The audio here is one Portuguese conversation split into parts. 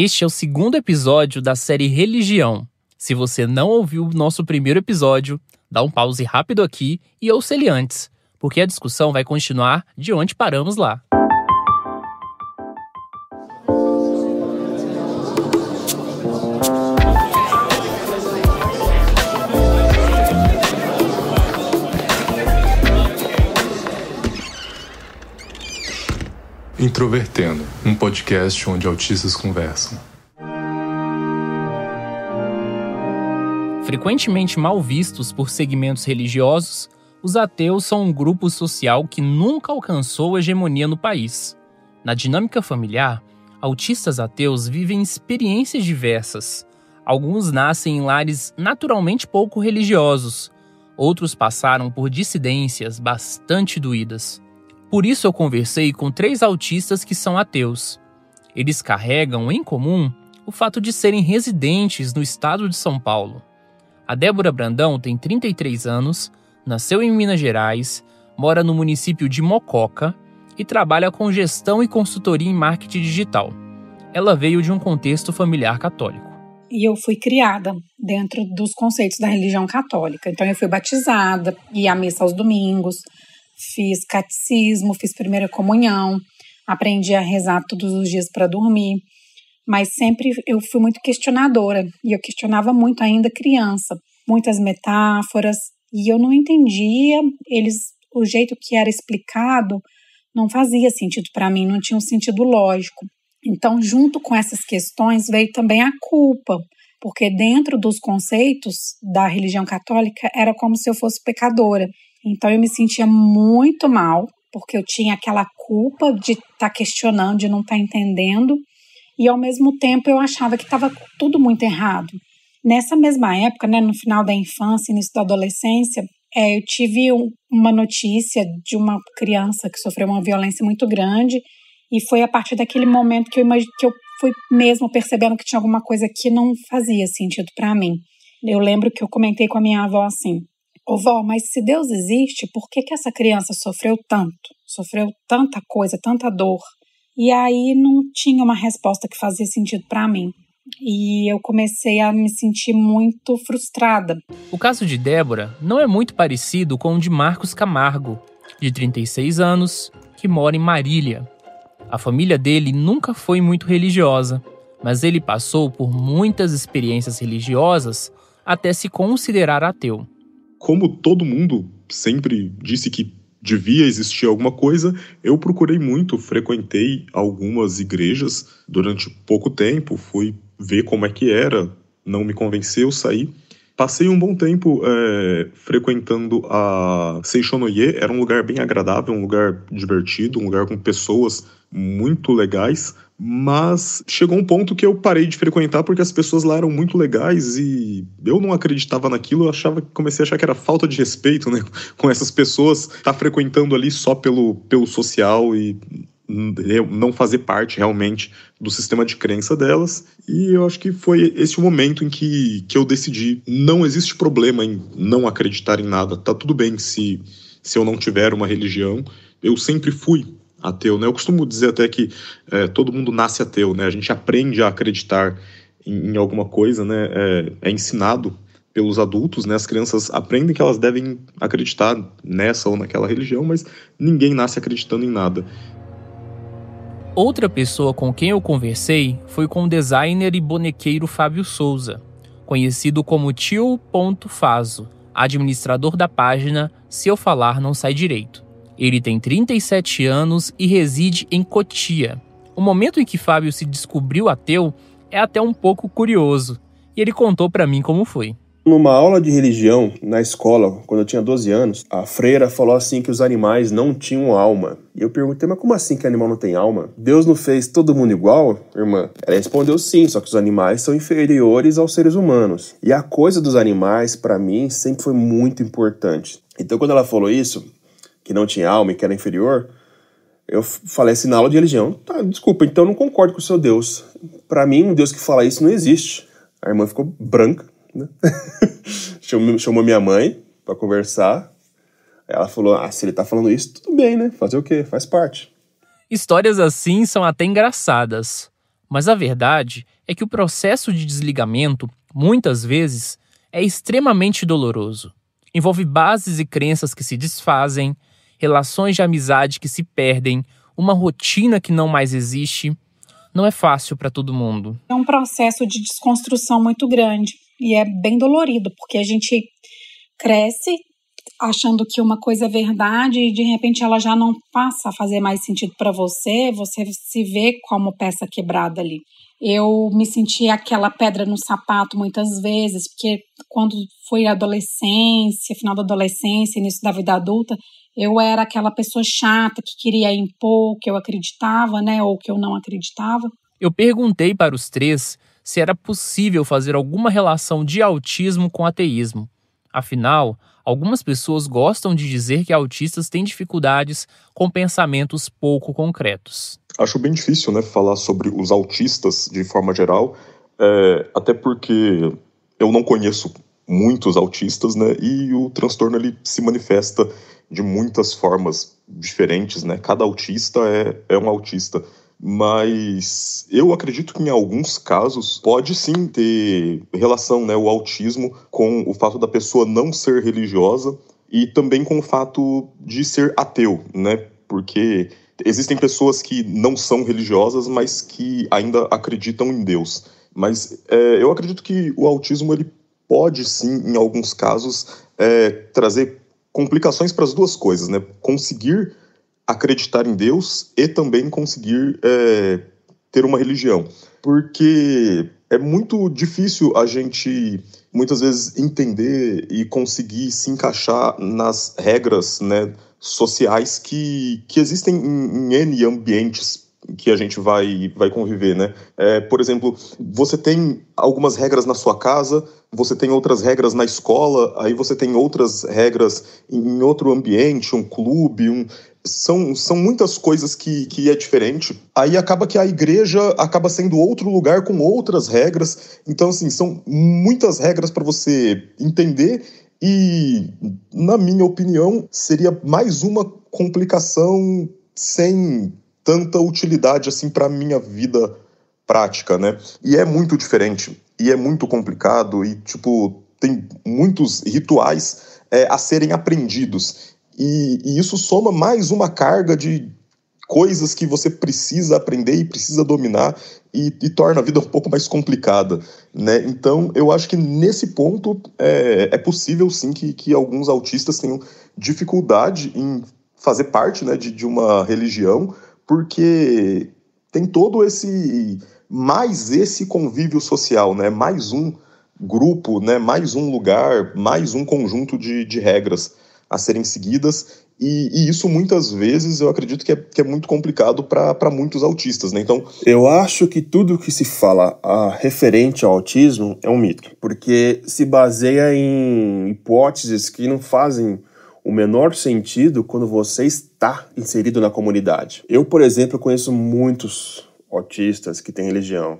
Este é o segundo episódio da série Religião. Se você não ouviu o nosso primeiro episódio, dá um pause rápido aqui e ouça ele antes, porque a discussão vai continuar de onde paramos lá. Introvertendo, um podcast onde autistas conversam. Frequentemente mal vistos por segmentos religiosos, os ateus são um grupo social que nunca alcançou hegemonia no país. Na dinâmica familiar, autistas ateus vivem experiências diversas. Alguns nascem em lares naturalmente pouco religiosos, outros passaram por dissidências bastante doídas. Por isso eu conversei com três autistas que são ateus. Eles carregam em comum o fato de serem residentes no estado de São Paulo. A Débora Brandão tem 33 anos, nasceu em Minas Gerais, mora no município de Mococa e trabalha com gestão e consultoria em marketing digital. Ela veio de um contexto familiar católico. E eu fui criada dentro dos conceitos da religião católica. Então eu fui batizada, ia à missa aos domingos, fiz catecismo, fiz primeira comunhão, aprendi a rezar todos os dias para dormir, mas sempre eu fui muito questionadora e eu questionava muito ainda criança, muitas metáforas e eu não entendia eles o jeito que era explicado não fazia sentido para mim, não tinha um sentido lógico. Então, junto com essas questões veio também a culpa, porque dentro dos conceitos da religião católica era como se eu fosse pecadora. Então eu me sentia muito mal, porque eu tinha aquela culpa de estar tá questionando, de não estar tá entendendo, e ao mesmo tempo eu achava que estava tudo muito errado. Nessa mesma época, né, no final da infância, início da adolescência, é, eu tive um, uma notícia de uma criança que sofreu uma violência muito grande, e foi a partir daquele momento que eu, que eu fui mesmo percebendo que tinha alguma coisa que não fazia sentido para mim. Eu lembro que eu comentei com a minha avó assim: Ô vó, mas se Deus existe, por que, que essa criança sofreu tanto? Sofreu tanta coisa, tanta dor. E aí não tinha uma resposta que fazia sentido para mim. E eu comecei a me sentir muito frustrada. O caso de Débora não é muito parecido com o de Marcos Camargo, de 36 anos, que mora em Marília. A família dele nunca foi muito religiosa, mas ele passou por muitas experiências religiosas até se considerar ateu como todo mundo sempre disse que devia existir alguma coisa, eu procurei muito, frequentei algumas igrejas durante pouco tempo, fui ver como é que era, não me convenceu, saí. Passei um bom tempo é, frequentando a Seixonoye, era um lugar bem agradável, um lugar divertido, um lugar com pessoas muito legais, mas chegou um ponto que eu parei de frequentar porque as pessoas lá eram muito legais e eu não acreditava naquilo, eu achava, comecei a achar que era falta de respeito, né, com essas pessoas, tá frequentando ali só pelo, pelo social e não fazer parte realmente do sistema de crença delas. E eu acho que foi esse o momento em que, que eu decidi: não existe problema em não acreditar em nada. Tá tudo bem se, se eu não tiver uma religião. Eu sempre fui ateu, né? Eu costumo dizer até que é, todo mundo nasce ateu, né? A gente aprende a acreditar em, em alguma coisa, né? É, é, ensinado pelos adultos, né? As crianças aprendem que elas devem acreditar nessa ou naquela religião, mas ninguém nasce acreditando em nada. Outra pessoa com quem eu conversei foi com o designer e bonequeiro Fábio Souza, conhecido como Tio Faso, administrador da página Se Eu Falar Não Sai Direito. Ele tem 37 anos e reside em Cotia. O momento em que Fábio se descobriu ateu é até um pouco curioso, e ele contou para mim como foi. Numa aula de religião na escola, quando eu tinha 12 anos, a freira falou assim que os animais não tinham alma. E eu perguntei, mas como assim que animal não tem alma? Deus não fez todo mundo igual, irmã? Ela respondeu sim, só que os animais são inferiores aos seres humanos. E a coisa dos animais, para mim, sempre foi muito importante. Então, quando ela falou isso, que não tinha alma e que era inferior, eu falei assim na aula de religião, tá, desculpa, então não concordo com o seu Deus. Para mim, um Deus que fala isso não existe. A irmã ficou branca, né? chamou, chamou minha mãe para conversar. Ela falou: Ah, se ele tá falando isso, tudo bem, né? Fazer o quê? Faz parte. Histórias assim são até engraçadas. Mas a verdade é que o processo de desligamento, muitas vezes, é extremamente doloroso. Envolve bases e crenças que se desfazem, relações de amizade que se perdem, uma rotina que não mais existe. Não é fácil para todo mundo. É um processo de desconstrução muito grande e é bem dolorido, porque a gente cresce achando que uma coisa é verdade e de repente ela já não passa a fazer mais sentido para você, você se vê como peça quebrada ali. Eu me senti aquela pedra no sapato muitas vezes, porque quando foi adolescência, final da adolescência, início da vida adulta, eu era aquela pessoa chata que queria impor o que eu acreditava, né, ou que eu não acreditava. Eu perguntei para os três se era possível fazer alguma relação de autismo com ateísmo. Afinal, algumas pessoas gostam de dizer que autistas têm dificuldades com pensamentos pouco concretos. Acho bem difícil né, falar sobre os autistas de forma geral, é, até porque eu não conheço muitos autistas, né, e o transtorno ele se manifesta de muitas formas diferentes, né? Cada autista é, é um autista mas eu acredito que em alguns casos pode sim ter relação, né, o autismo com o fato da pessoa não ser religiosa e também com o fato de ser ateu, né? Porque existem pessoas que não são religiosas, mas que ainda acreditam em Deus. Mas é, eu acredito que o autismo ele pode sim, em alguns casos, é, trazer complicações para as duas coisas, né? Conseguir acreditar em Deus e também conseguir é, ter uma religião. Porque é muito difícil a gente muitas vezes entender e conseguir se encaixar nas regras né, sociais que, que existem em, em N ambientes que a gente vai, vai conviver, né? É, por exemplo, você tem algumas regras na sua casa, você tem outras regras na escola, aí você tem outras regras em outro ambiente, um clube, um, são, são muitas coisas que, que é diferente. Aí acaba que a igreja acaba sendo outro lugar com outras regras. Então, assim, são muitas regras para você entender e, na minha opinião, seria mais uma complicação sem tanta utilidade assim para minha vida prática, né? E é muito diferente e é muito complicado e tipo tem muitos rituais é, a serem aprendidos e, e isso soma mais uma carga de coisas que você precisa aprender e precisa dominar e, e, torna a vida um pouco mais complicada, né? Então, eu acho que nesse ponto é, é possível sim que, que alguns autistas tenham dificuldade em fazer parte né, de, de uma religião, porque tem todo esse mais esse convívio social, né? Mais um grupo, né? Mais um lugar, mais um conjunto de, de regras a serem seguidas. E, e, isso muitas vezes eu acredito que é, que é muito complicado para muitos autistas, né? Então. Eu acho que tudo que se fala a, referente ao autismo é um mito, porque se baseia em hipóteses que não fazem o menor sentido quando você está inserido na comunidade. Eu, por exemplo, conheço muitos autistas que têm religião,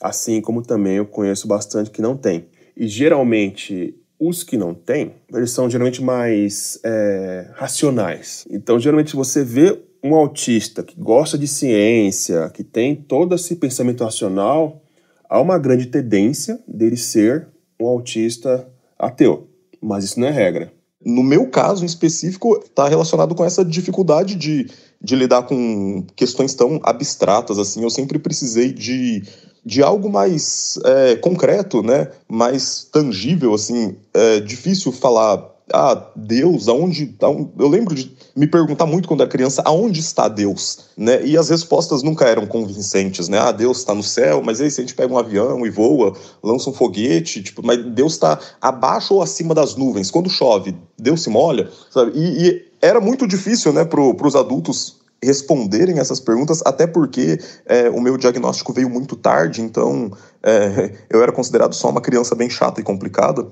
assim como também eu conheço bastante que não têm. E geralmente os que não têm, eles são geralmente mais é, racionais. Então, geralmente, você vê um autista que gosta de ciência, que tem todo esse pensamento racional, há uma grande tendência dele ser um autista ateu. Mas isso não é regra. No meu caso em específico, está relacionado com essa dificuldade de, de lidar com questões tão abstratas. assim. Eu sempre precisei de de algo mais é, concreto, né? Mais tangível, assim. É difícil falar, ah, Deus, aonde, aonde... Eu lembro de me perguntar muito quando era criança, aonde está Deus, né? E as respostas nunca eram convincentes, né? Ah, Deus está no céu, mas aí se a gente pega um avião e voa, lança um foguete, tipo, mas Deus está abaixo ou acima das nuvens? Quando chove, Deus se molha, sabe? E, e era muito difícil, né, para os adultos responderem essas perguntas, até porque é, o meu diagnóstico veio muito tarde, então é, eu era considerado só uma criança bem chata e complicada.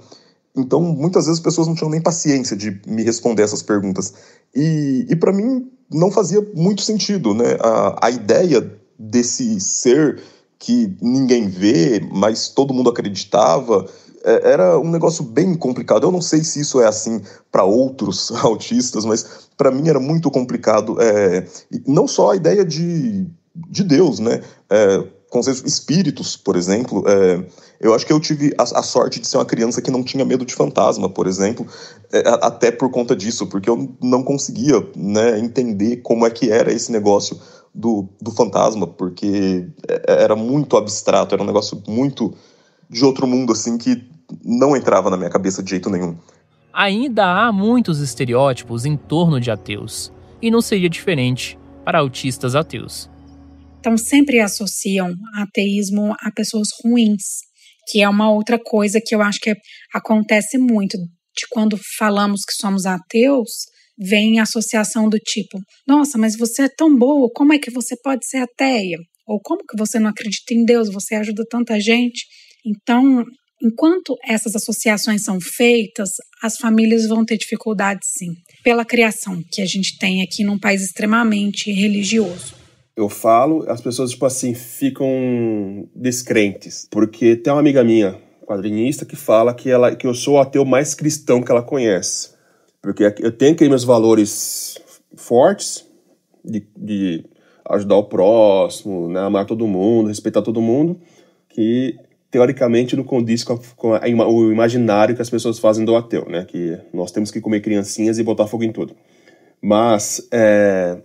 Então, muitas vezes as pessoas não tinham nem paciência de me responder essas perguntas. E, e para mim, não fazia muito sentido, né? A, a ideia desse ser que ninguém vê, mas todo mundo acreditava, é, era um negócio bem complicado. Eu não sei se isso é assim para outros autistas, mas para mim era muito complicado. É, não só a ideia de, de Deus, né? É, conceitos espíritos, por exemplo. É, eu acho que eu tive a, a, sorte de ser uma criança que não tinha medo de fantasma, por exemplo, é, até por conta disso, porque eu não conseguia né, entender como é que era esse negócio do, do fantasma, porque é, era muito abstrato, era um negócio muito de outro mundo, assim, que não entrava na minha cabeça de jeito nenhum. Ainda há muitos estereótipos em torno de ateus, e não seria diferente para autistas ateus. Então, sempre associam ateísmo a pessoas ruins, que é uma outra coisa que eu acho que acontece muito. De quando falamos que somos ateus, vem a associação do tipo: nossa, mas você é tão boa, como é que você pode ser ateia? Ou como que você não acredita em Deus, você ajuda tanta gente? Então, enquanto essas associações são feitas, as famílias vão ter dificuldades sim, pela criação que a gente tem aqui num país extremamente religioso eu falo, as pessoas, tipo assim, ficam descrentes. Porque tem uma amiga minha, quadrinista, que fala que, ela, que eu sou o ateu mais cristão que ela conhece. Porque eu tenho aqueles meus valores fortes de, de ajudar o próximo, né, amar todo mundo, respeitar todo mundo, que teoricamente não condiz com, a, com a, o imaginário que as pessoas fazem do ateu, né? Que nós temos que comer criancinhas e botar fogo em tudo. Mas é,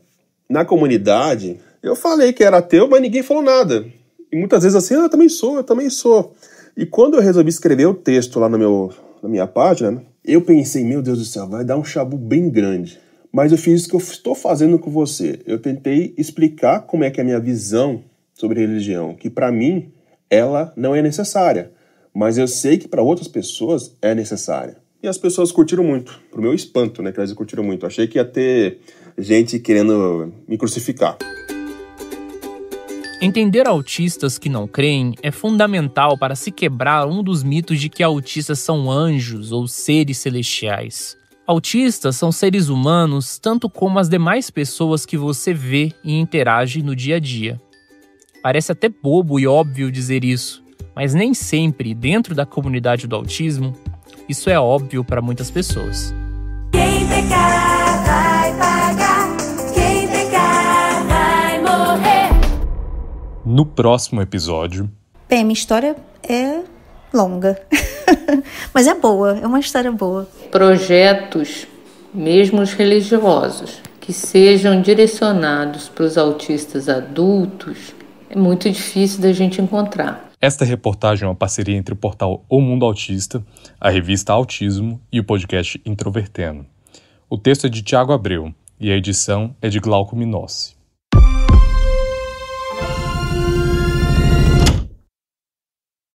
na comunidade eu falei que era ateu, mas ninguém falou nada. E muitas vezes assim, ah, eu também sou, eu também sou. E quando eu resolvi escrever o texto lá no meu, na minha página, eu pensei, meu Deus do céu, vai dar um chabu bem grande. Mas eu fiz o que eu estou fazendo com você. Eu tentei explicar como é que é a minha visão sobre religião, que para mim ela não é necessária, mas eu sei que para outras pessoas é necessária. E as pessoas curtiram muito, pro meu espanto, né, que elas curtiram muito. achei que ia ter gente querendo me crucificar. Entender autistas que não creem é fundamental para se quebrar um dos mitos de que autistas são anjos ou seres celestiais. Autistas são seres humanos tanto como as demais pessoas que você vê e interage no dia a dia. Parece até bobo e óbvio dizer isso, mas nem sempre, dentro da comunidade do autismo, isso é óbvio para muitas pessoas. No próximo episódio. Bem, minha história é longa, mas é boa, é uma história boa. Projetos, mesmo os religiosos, que sejam direcionados para os autistas adultos, é muito difícil da gente encontrar. Esta reportagem é uma parceria entre o portal O Mundo Autista, a revista Autismo e o podcast Introvertendo. O texto é de Tiago Abreu e a edição é de Glauco Minossi.